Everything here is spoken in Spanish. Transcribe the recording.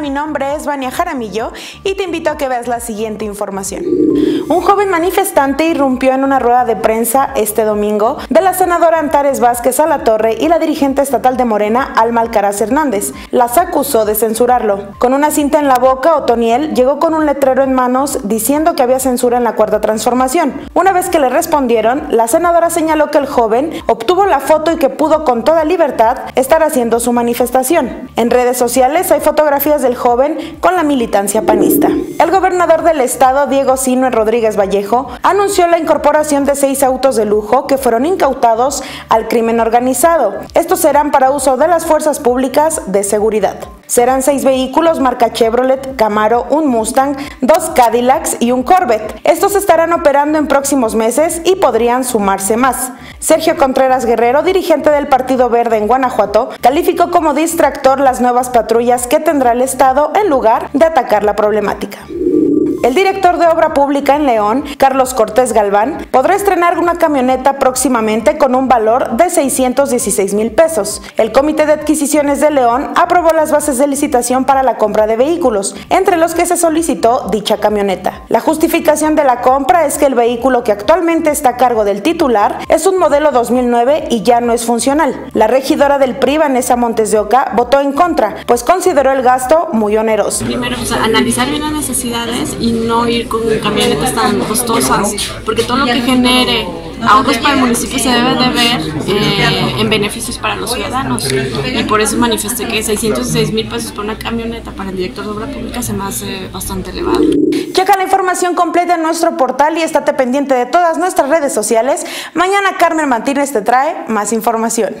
mi nombre es Vania Jaramillo y te invito a que veas la siguiente información. Un joven manifestante irrumpió en una rueda de prensa este domingo de la senadora Antares Vázquez a la Torre y la dirigente estatal de Morena, Alma Alcaraz Hernández. Las acusó de censurarlo. Con una cinta en la boca, Otoniel llegó con un letrero en manos diciendo que había censura en la cuarta transformación. Una vez que le respondieron, la senadora señaló que el joven obtuvo la foto y que pudo con toda libertad estar haciendo su manifestación. En redes sociales hay fotografías del joven con la militancia panista. El gobernador del estado, Diego Sino Rodríguez Vallejo, anunció la incorporación de seis autos de lujo que fueron incautados al crimen organizado. Estos serán para uso de las fuerzas públicas de seguridad. Serán seis vehículos marca Chevrolet, Camaro, un Mustang, dos Cadillacs y un Corvette. Estos estarán operando en próximos meses y podrían sumarse más. Sergio Contreras Guerrero, dirigente del Partido Verde en Guanajuato, calificó como distractor las nuevas patrullas que tendrá el Estado en lugar de atacar la problemática. El director de Obra Pública en León, Carlos Cortés Galván, podrá estrenar una camioneta próximamente con un valor de 616 mil pesos. El Comité de Adquisiciones de León aprobó las bases de licitación para la compra de vehículos, entre los que se solicitó dicha camioneta. La justificación de la compra es que el vehículo que actualmente está a cargo del titular es un modelo 2009 y ya no es funcional. La regidora del PRI, Vanessa Montes de Oca, votó en contra, pues consideró el gasto muy oneroso. Primero, pues, analizar bien las necesidades y no ir con camionetas tan costosas, porque todo lo que genere ahorros para el municipio se debe de ver eh, en beneficios para los ciudadanos y por eso manifesté que 606 mil pesos por una camioneta para el director de obra pública se me hace bastante elevado. Checa la información completa en nuestro portal y estate pendiente de todas nuestras redes sociales. Mañana Carmen Martínez te trae más información.